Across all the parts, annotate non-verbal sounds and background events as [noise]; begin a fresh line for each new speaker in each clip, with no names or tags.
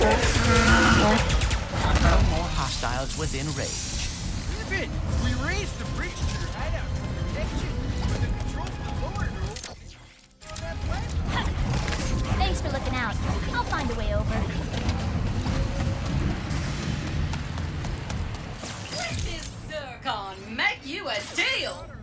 No more hostiles within range.
Rivet, we raised the bridge to your hideout for protection, but the controls for the lower room. On that platform.
Thanks for looking out. I'll find a way over.
Let this Zurkon make you a deal.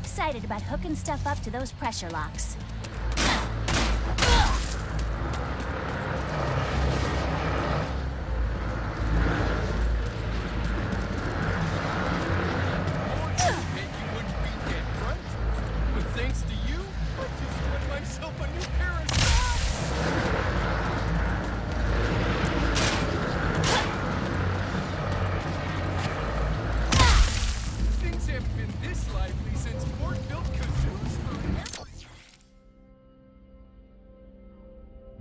Excited about hooking stuff up to those pressure locks.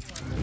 Oh, my God.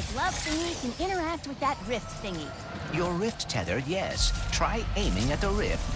My glove thingy can interact with that rift thingy.
Your rift tethered, yes. Try aiming at the rift.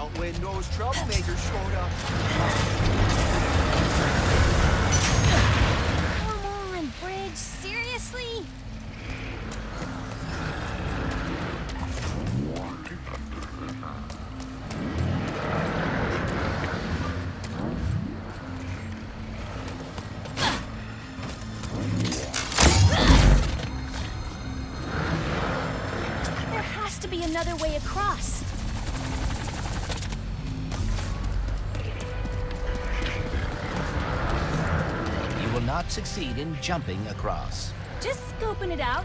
Hideout when those troublemakers showed up.
Succeed in jumping across.
Just scoping it out.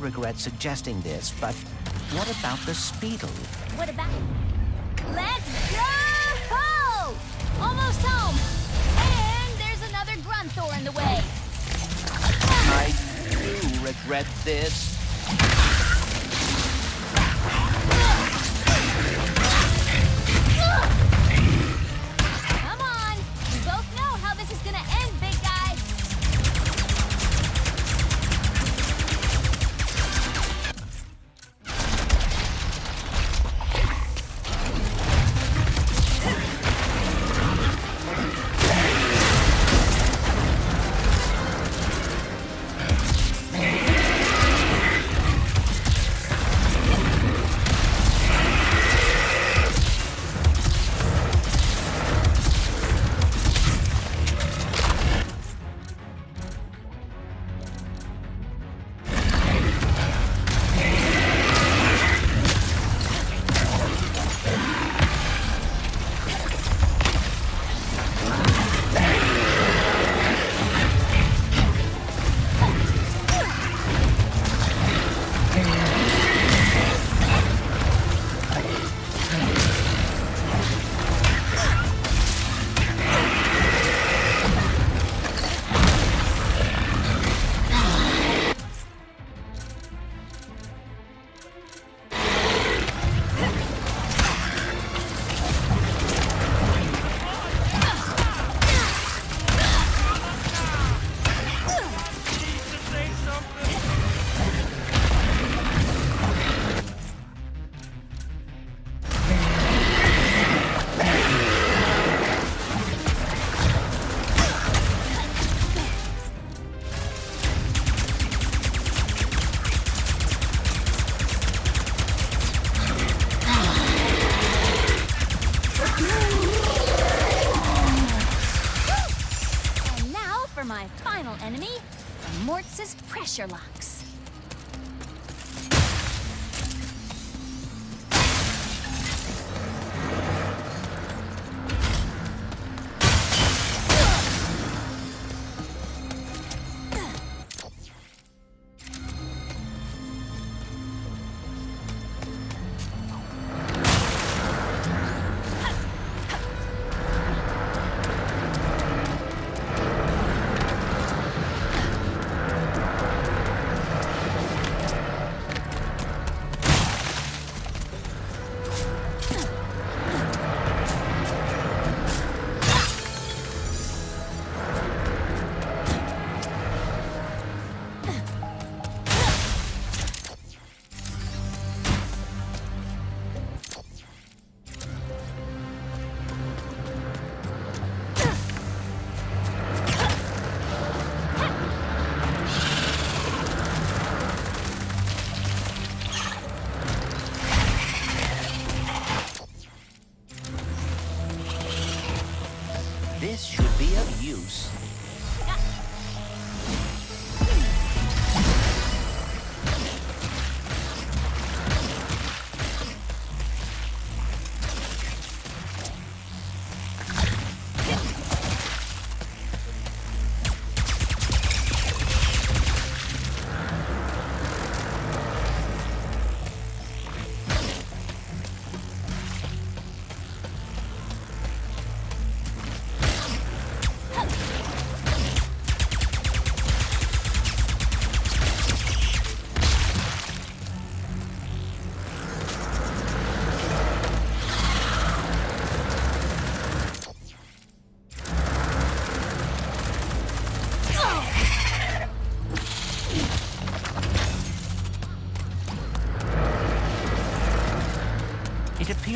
Regret suggesting this, but what about the Speetle?
What about... Let's go! Almost home! And there's another Grunthor in the way.
I do regret this.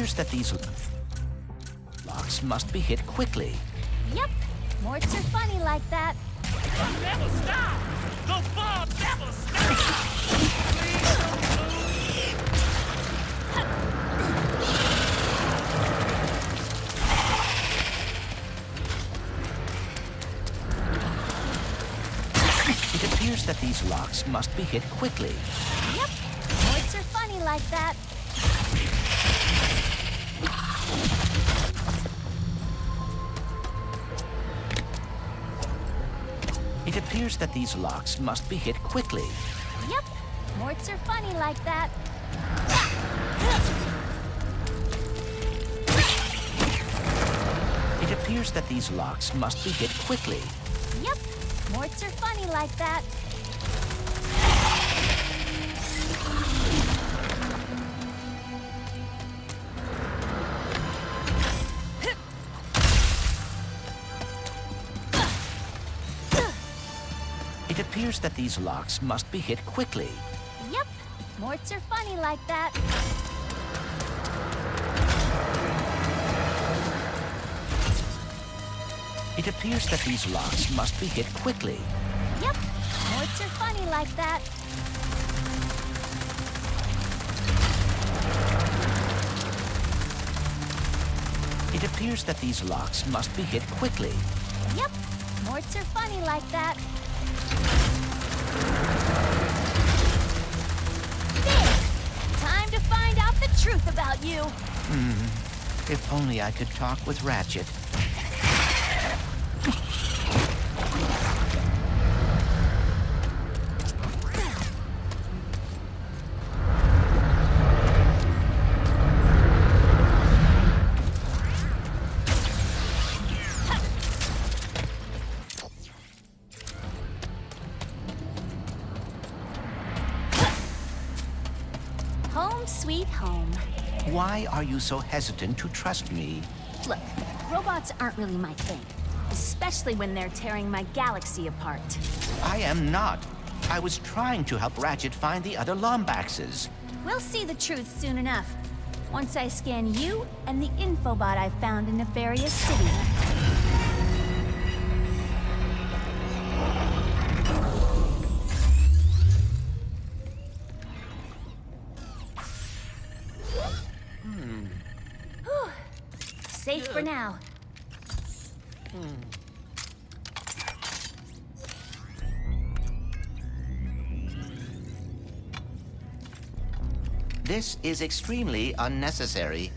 Appears that these locks must be hit quickly.
Yep, Morts are funny like that.
Never stop! The bomb never stops!
It appears that these locks must be hit quickly.
Yep, Morts are funny like that.
Appears that these locks must be hit quickly.
Yep, Morts are funny like that.
It appears that these locks must be hit quickly.
Yep, Morts are funny like that.
Appears that these locks must be hit quickly.
Yep, Morts are funny like that.
It appears that these locks must be hit quickly.
Yep, Morts are funny like that.
It appears that these locks must be hit quickly.
Yep, Morts are funny like that. Time to find out the truth about you. Hmm.
If only I could talk with Ratchet. You so hesitant to trust me?
Look, robots aren't really my thing. Especially when they're tearing my galaxy apart.
I am not. I was trying to help Ratchet find the other Lombaxes.
We'll see the truth soon enough. Once I scan you and the infobot I found in Nefarious City. Now. Hmm.
This is extremely unnecessary.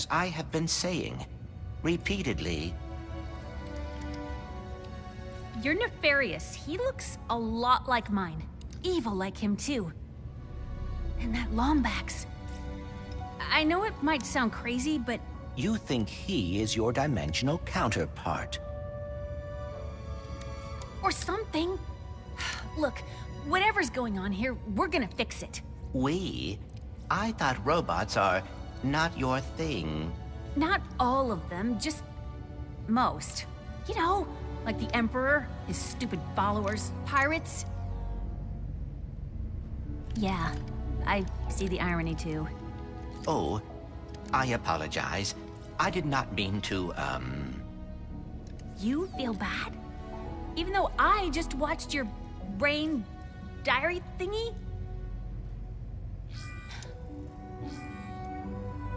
As I have been saying repeatedly,
You're nefarious. He looks a lot like mine. Evil like him, too. And that Lombax. I know it might sound crazy, but
you think he is your dimensional counterpart.
or something. Look, whatever's going on here, we're gonna fix it.
We? I thought robots are not your thing.
Not all of them, just most. You know, like the Emperor, his stupid followers, pirates. Yeah, I see the irony too.
Oh, I apologize. I did not mean to, um.
You feel bad? Even though I just watched your brain diary thingy?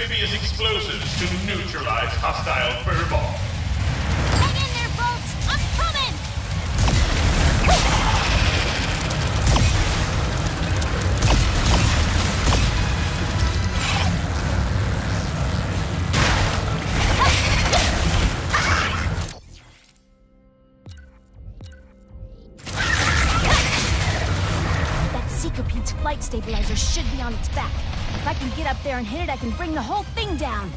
amphibious explosives to neutralize hostile
furballs. up there and hit it, I can bring the whole thing down.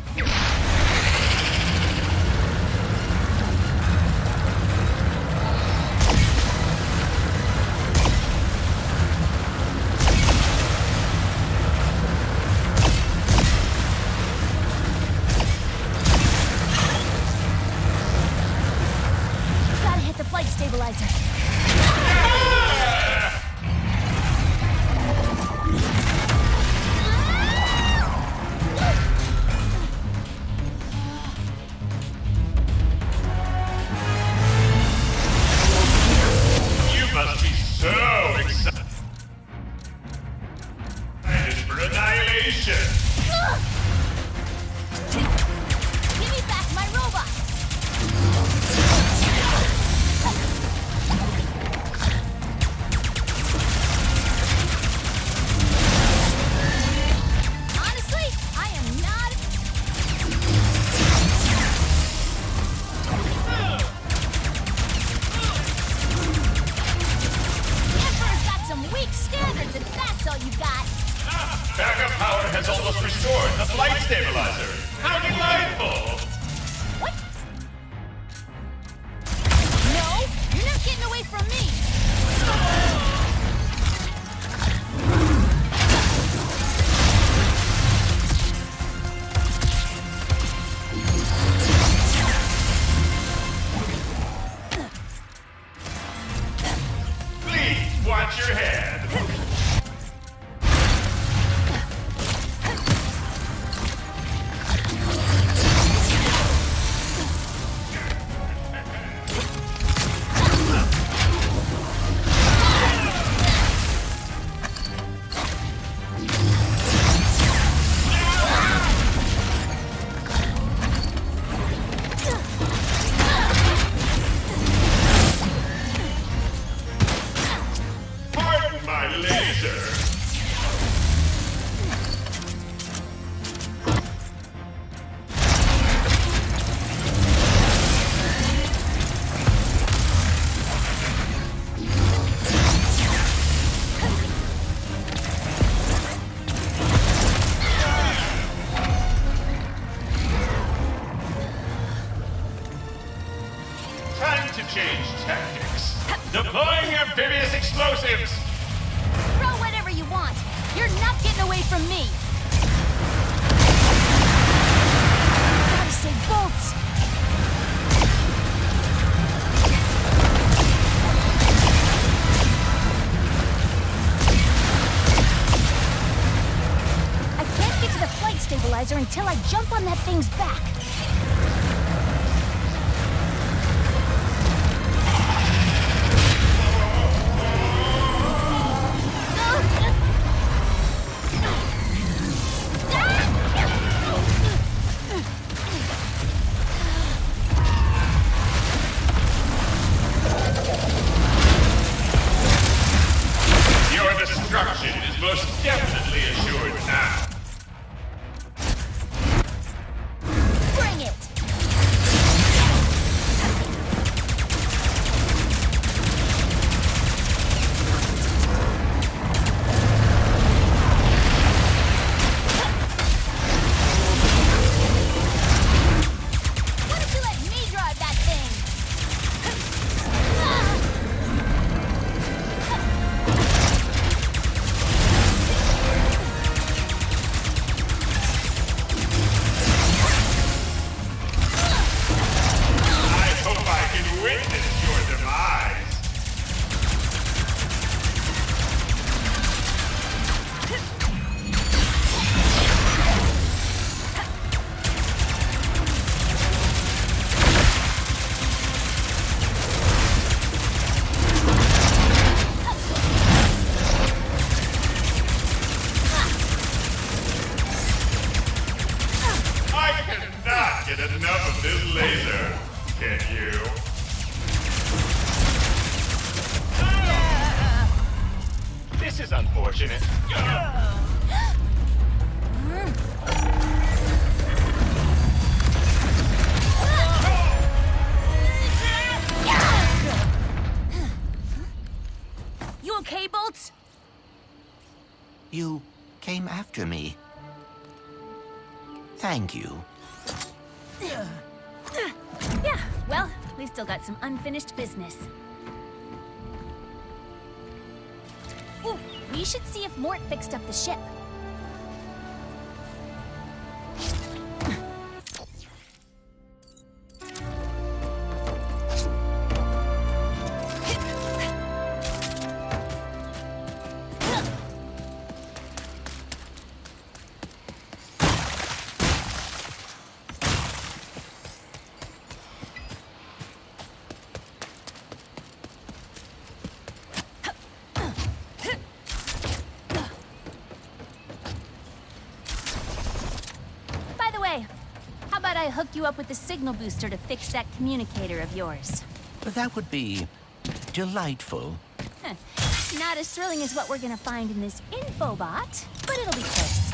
This laser, can you? This is unfortunate.
You okay, Bolts?
You came after me. Thank you.
We've still got some unfinished business. Ooh, we should see if Mort fixed up the ship. Up with the signal booster to fix that communicator of yours?
But that would be delightful.
Huh. Not as thrilling as what we're gonna find in this infobot, but it'll be close.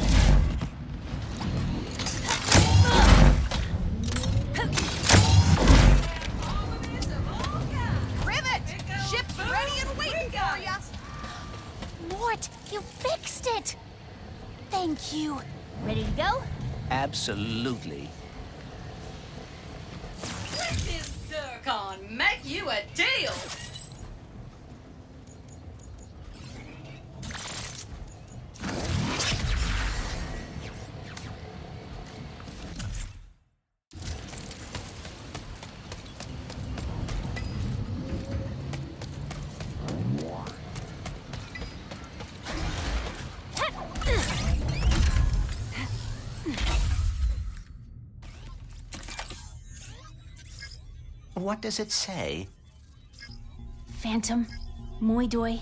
Rivet! Ship's ready and waiting for ya!
Mort, you fixed it! Thank you. Ready to go?
Absolutely.
Make you a deal.
What does it say?
Phantom, Moidoi,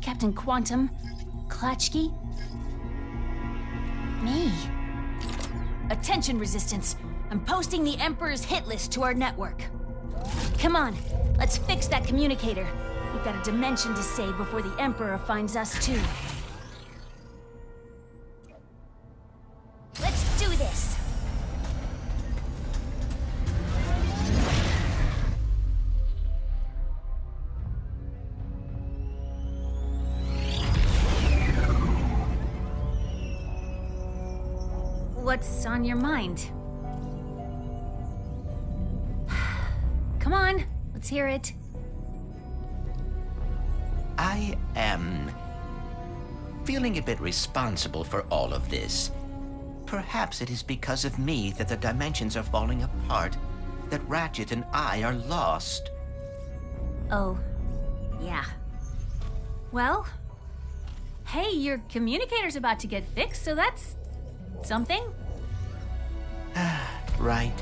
Captain Quantum, Klatchki. Me. Attention, Resistance. I'm posting the Emperor's hit list to our network. Come on, let's fix that communicator. We've got a dimension to save before the Emperor finds us, too. On your mind? [sighs] Come on, let's hear it.
I am feeling a bit responsible for all of this. Perhaps it is because of me that the dimensions are falling apart, that Ratchet and I are lost.
Oh, yeah. Well, hey, your communicator's about to get fixed, so that's something. [sighs]
Right.